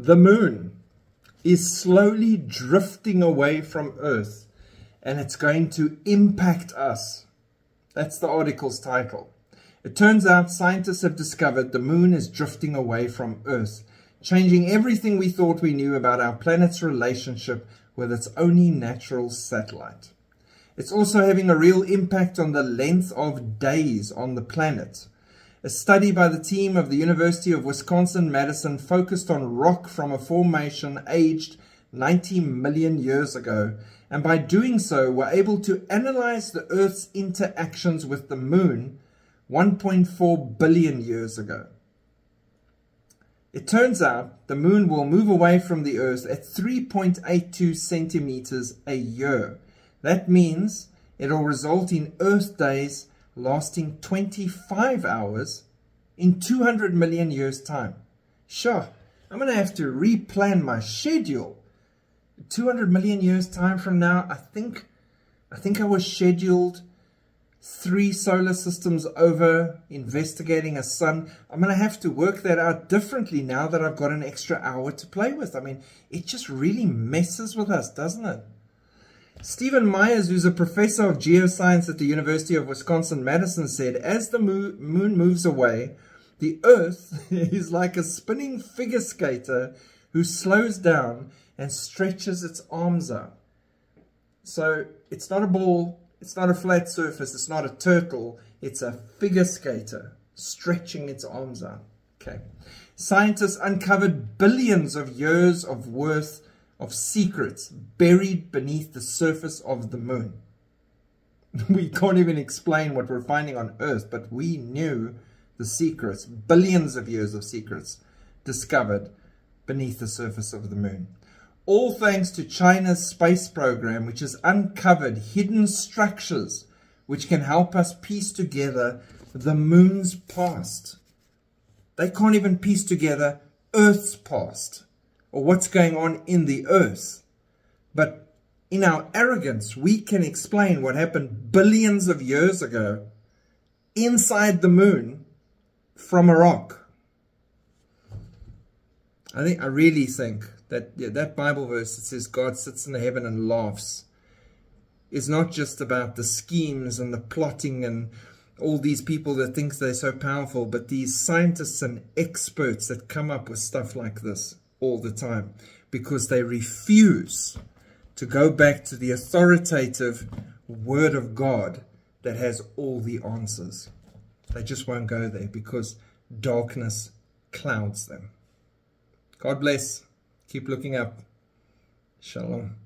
The moon is slowly drifting away from Earth and it's going to impact us. That's the article's title. It turns out scientists have discovered the moon is drifting away from Earth, changing everything we thought we knew about our planet's relationship with its only natural satellite. It's also having a real impact on the length of days on the planet. A study by the team of the University of Wisconsin-Madison focused on rock from a formation aged 90 million years ago, and by doing so were able to analyze the Earth's interactions with the moon 1.4 billion years ago. It turns out the moon will move away from the Earth at 3.82 centimeters a year. That means it will result in Earth days lasting 25 hours in 200 million years' time. Sure, I'm going to have to replan my schedule. 200 million years' time from now, I think, I think I was scheduled three solar systems over investigating a sun. I'm going to have to work that out differently now that I've got an extra hour to play with. I mean, it just really messes with us, doesn't it? Stephen Meyers, who's a professor of geoscience at the University of Wisconsin-Madison, said, as the moon moves away, the Earth is like a spinning figure skater who slows down and stretches its arms out. So it's not a ball, it's not a flat surface, it's not a turtle, it's a figure skater stretching its arms out. Okay. Scientists uncovered billions of years of worth of secrets buried beneath the surface of the moon. We can't even explain what we're finding on Earth, but we knew the secrets, billions of years of secrets discovered beneath the surface of the moon. All thanks to China's space program, which has uncovered hidden structures which can help us piece together the moon's past. They can't even piece together Earth's past or what's going on in the earth. But in our arrogance, we can explain what happened billions of years ago inside the moon from a rock. I think I really think that yeah, that Bible verse that says God sits in the heaven and laughs is not just about the schemes and the plotting and all these people that think they're so powerful, but these scientists and experts that come up with stuff like this all the time because they refuse to go back to the authoritative word of God that has all the answers. They just won't go there because darkness clouds them. God bless. Keep looking up. Shalom.